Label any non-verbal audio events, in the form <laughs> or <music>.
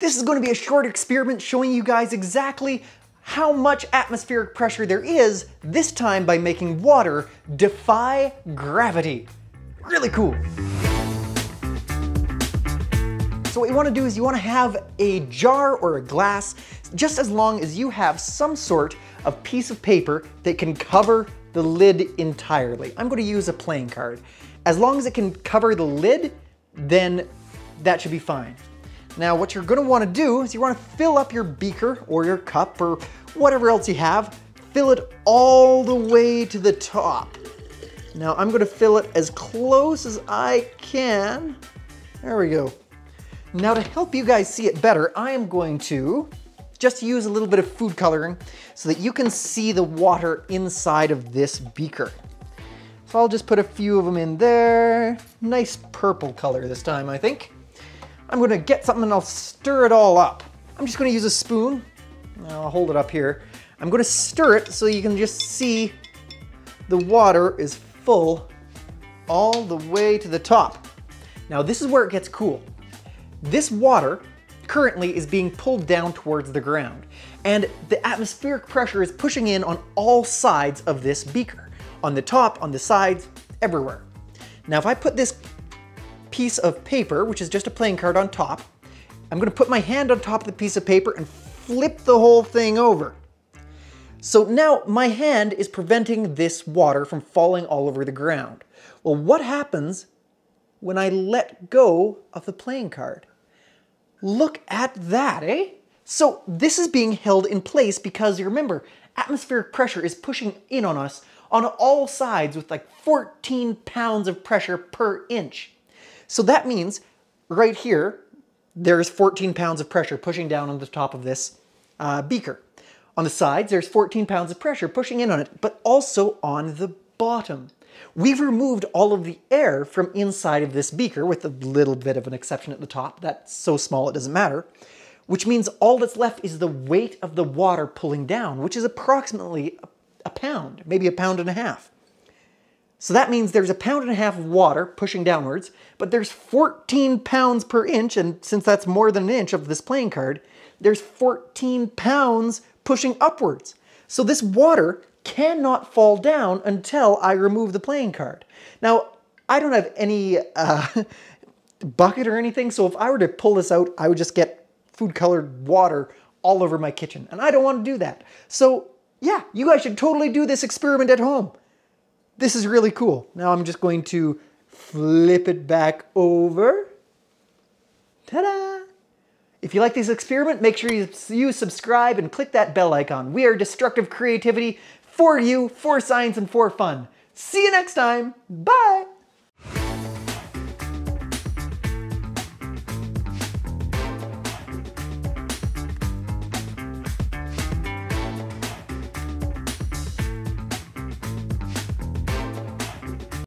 This is going to be a short experiment showing you guys exactly how much atmospheric pressure there is, this time by making water defy gravity. Really cool. So what you want to do is you want to have a jar or a glass, just as long as you have some sort of piece of paper that can cover the lid entirely. I'm going to use a playing card. As long as it can cover the lid, then that should be fine. Now what you're gonna wanna do is you wanna fill up your beaker or your cup or whatever else you have, fill it all the way to the top. Now I'm gonna fill it as close as I can. There we go. Now to help you guys see it better, I am going to just use a little bit of food coloring so that you can see the water inside of this beaker. So I'll just put a few of them in there. Nice purple color this time, I think. I'm gonna get something and I'll stir it all up. I'm just gonna use a spoon. I'll hold it up here. I'm gonna stir it so you can just see the water is full all the way to the top. Now this is where it gets cool. This water currently is being pulled down towards the ground and the atmospheric pressure is pushing in on all sides of this beaker. On the top, on the sides, everywhere. Now if I put this piece of paper, which is just a playing card on top. I'm gonna put my hand on top of the piece of paper and flip the whole thing over. So now my hand is preventing this water from falling all over the ground. Well, what happens when I let go of the playing card? Look at that, eh? So this is being held in place because you remember, atmospheric pressure is pushing in on us on all sides with like 14 pounds of pressure per inch. So that means right here, there's 14 pounds of pressure pushing down on the top of this uh, beaker. On the sides, there's 14 pounds of pressure pushing in on it, but also on the bottom. We've removed all of the air from inside of this beaker with a little bit of an exception at the top. That's so small it doesn't matter. Which means all that's left is the weight of the water pulling down, which is approximately a pound, maybe a pound and a half. So that means there's a pound and a half of water pushing downwards, but there's 14 pounds per inch, and since that's more than an inch of this playing card, there's 14 pounds pushing upwards. So this water cannot fall down until I remove the playing card. Now, I don't have any uh, <laughs> bucket or anything, so if I were to pull this out, I would just get food colored water all over my kitchen, and I don't want to do that. So yeah, you guys should totally do this experiment at home. This is really cool. Now I'm just going to flip it back over. Ta-da! If you like this experiment, make sure you, subscribe and click that bell icon. We are destructive creativity for you, for science, and for fun. See you next time. Bye!